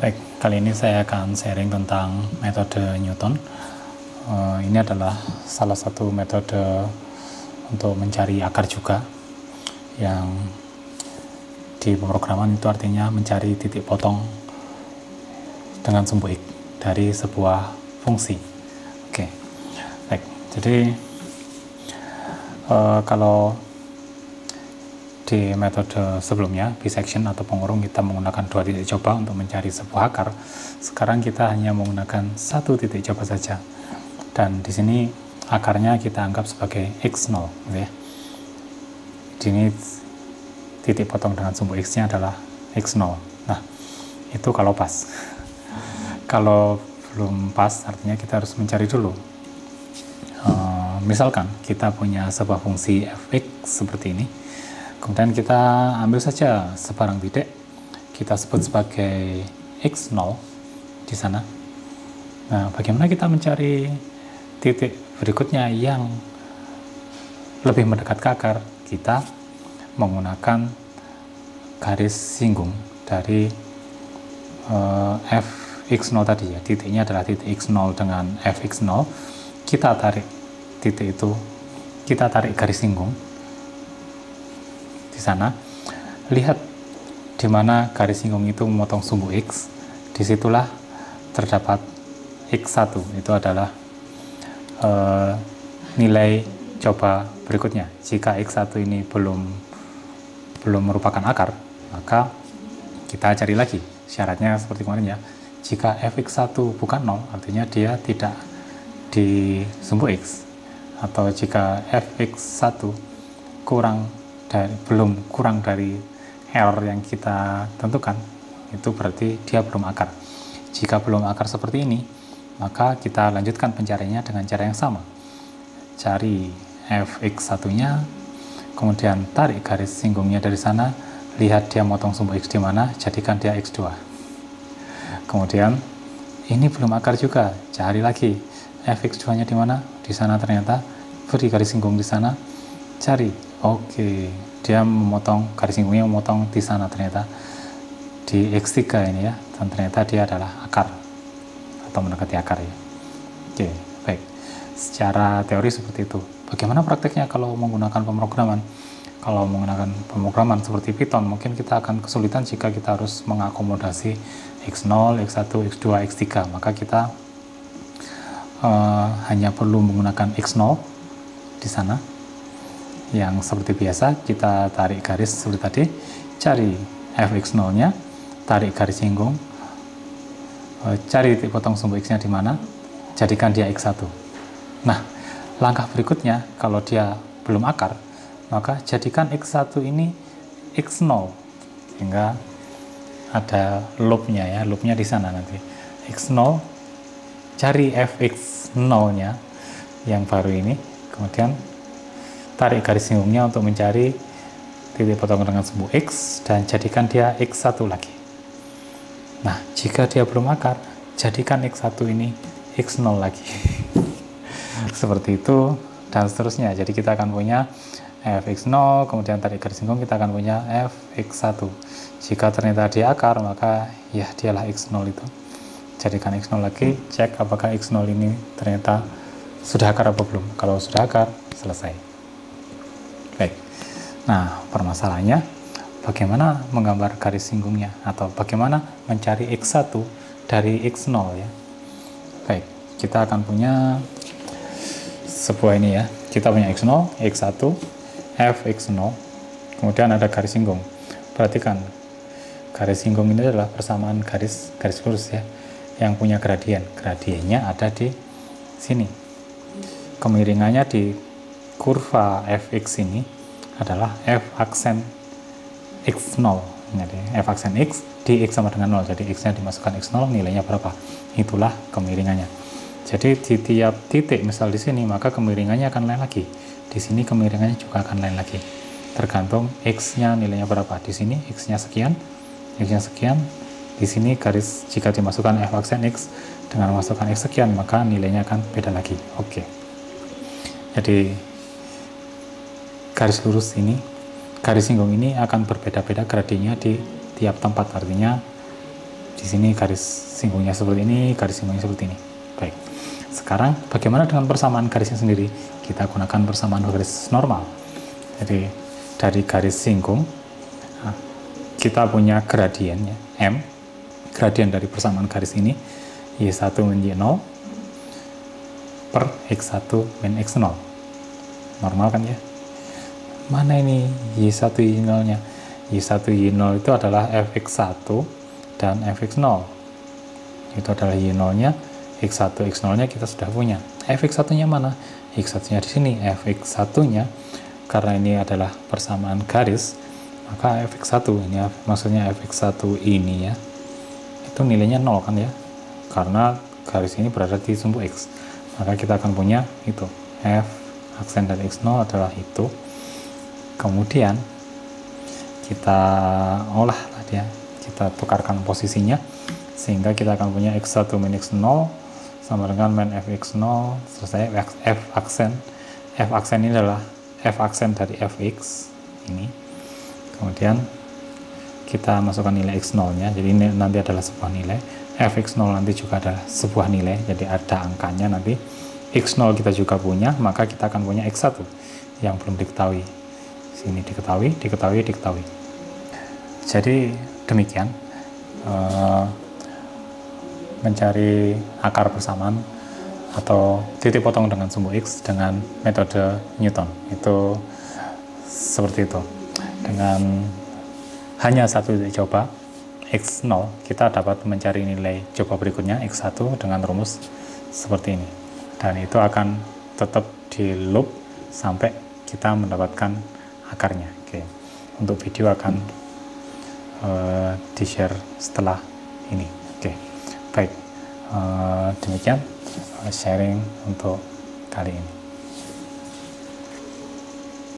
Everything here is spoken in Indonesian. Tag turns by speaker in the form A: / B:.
A: Baik, kali ini saya akan sharing tentang metode Newton. Uh, ini adalah salah satu metode untuk mencari akar juga yang di pemrograman itu artinya mencari titik potong dengan sumbu X dari sebuah fungsi. Oke, baik. Jadi uh, kalau di metode sebelumnya, bisection atau pengurung kita menggunakan dua titik coba untuk mencari sebuah akar. Sekarang kita hanya menggunakan satu titik coba saja. Dan di sini akarnya kita anggap sebagai x0, gitu ya. Di sini titik potong dengan sumbu x-nya adalah x0. Nah, itu kalau pas. kalau belum pas, artinya kita harus mencari dulu. Uh, misalkan kita punya sebuah fungsi fx seperti ini, Kemudian kita ambil saja sebarang titik, kita sebut sebagai x0 di sana. Nah, bagaimana kita mencari titik berikutnya yang lebih mendekat ke akar? Kita menggunakan garis singgung dari uh, fx0 tadi ya. Titiknya adalah titik x0 dengan fx0. Kita tarik titik itu, kita tarik garis singgung di sana, lihat di mana garis singgung itu memotong sumbu X, di situlah terdapat X1, itu adalah uh, nilai coba berikutnya. Jika X1 ini belum belum merupakan akar, maka kita cari lagi. Syaratnya seperti kemarin ya. Jika fx1 bukan 0, artinya dia tidak di sumbu X. Atau jika fx1 kurang dari, belum kurang dari error yang kita tentukan, itu berarti dia belum akar. Jika belum akar seperti ini, maka kita lanjutkan pencariannya dengan cara yang sama. Cari fx1-nya, kemudian tarik garis singgungnya dari sana, lihat dia motong sumbu x di mana, jadikan dia x2. Kemudian, ini belum akar juga, cari lagi fx2-nya di mana, di sana ternyata beri garis singgung di sana, cari oke dia memotong garis singgungnya memotong di sana ternyata. Di X3 ini ya dan ternyata dia adalah akar atau mendekati akar ya. Oke baik. Secara teori seperti itu. Bagaimana prakteknya kalau menggunakan pemrograman? Kalau menggunakan pemrograman seperti Python mungkin kita akan kesulitan jika kita harus mengakomodasi X0, X1, X2, X3 maka kita uh, hanya perlu menggunakan X0 di sana yang seperti biasa kita tarik garis seperti tadi. Cari fx0 nya tarik garis singgung. Eh, cari titik potong sumbu x nya di mana jadikan dia x1 nah langkah berikutnya kalau dia belum akar maka jadikan x1 ini x0 sehingga ada loopnya ya loopnya di sana nanti. X0 cari fx0 nya yang baru ini. Kemudian tarik garis singgungnya untuk mencari titik potong dengan sumbu X dan jadikan dia X1 lagi. Nah, jika dia belum akar, jadikan X1 ini X0 lagi. Seperti itu dan seterusnya. Jadi kita akan punya fx0, kemudian tarik garis singgung kita akan punya fx1. Jika ternyata dia akar, maka ya dialah x0 itu. Jadikan x0 lagi, cek apakah x0 ini ternyata sudah akar apa belum. Kalau sudah akar, selesai. Baik. Nah, permasalahannya bagaimana menggambar garis singgungnya atau bagaimana mencari X1 dari X0 ya. Baik, kita akan punya sebuah ini ya. Kita punya X0, X1, F X0, kemudian ada garis singgung. Perhatikan, garis singgung ini adalah persamaan garis garis lurus ya, yang punya gradien. Gradiennya ada di sini. Kemiringannya di kurva fx ini adalah f aksen x0 jadi f aksen x di x sama dengan 0 jadi x nya dimasukkan x0 nilainya berapa? Itulah kemiringannya. Jadi di tiap titik misal di sini maka kemiringannya akan lain lagi. Di sini kemiringannya juga akan lain lagi. Tergantung x nya nilainya berapa. Di sini x nya sekian x nya sekian. Di sini garis jika dimasukkan f aksen x dengan memasukkan x sekian maka nilainya akan beda lagi. Oke. Okay. jadi garis lurus ini, garis singgung ini akan berbeda-beda gradiennya di tiap tempat. Artinya di sini garis singgungnya seperti ini garis singgungnya seperti ini. Baik. Sekarang bagaimana dengan persamaan garisnya sendiri? Kita gunakan persamaan garis normal. Jadi dari garis singgung nah, kita punya gradien ya m. Gradien dari persamaan garis ini y1 min y0 per x1 min x0 normal kan ya mana ini? Y1 y0 nya y1 y0 itu adalah fx1 dan fx0 itu adalah y0 nya x1 x0 nya kita sudah punya. Fx1 nya mana? X1 nya di sini. Fx1 nya karena ini adalah persamaan garis maka fx1 ini maksudnya fx1 ini ya itu nilainya 0 kan ya? Karena garis ini berada di sumbu x. Maka kita akan punya itu. F aksen dari x0 adalah itu kemudian kita olah tadi ya kita tukarkan posisinya sehingga kita akan punya x1 min x0 sama dengan min fx0 selesai f aksen. F aksen ini adalah f aksen dari fx ini. Kemudian kita masukkan nilai x0 nya jadi ini nanti adalah sebuah nilai. Fx0 nanti juga adalah sebuah nilai. Jadi ada angkanya nanti x0 kita juga punya maka kita akan punya x1 yang belum diketahui sini diketahui diketahui diketahui. Jadi demikian uh, mencari akar persamaan atau titik potong dengan sumbu X dengan metode Newton. Itu seperti itu. Dengan hanya satu titik coba X0 kita dapat mencari nilai coba berikutnya X1 dengan rumus seperti ini. Dan itu akan tetap di loop sampai kita mendapatkan akarnya. Oke. Untuk video akan uh, di share setelah ini. Oke. Baik, uh, demikian sharing untuk kali ini.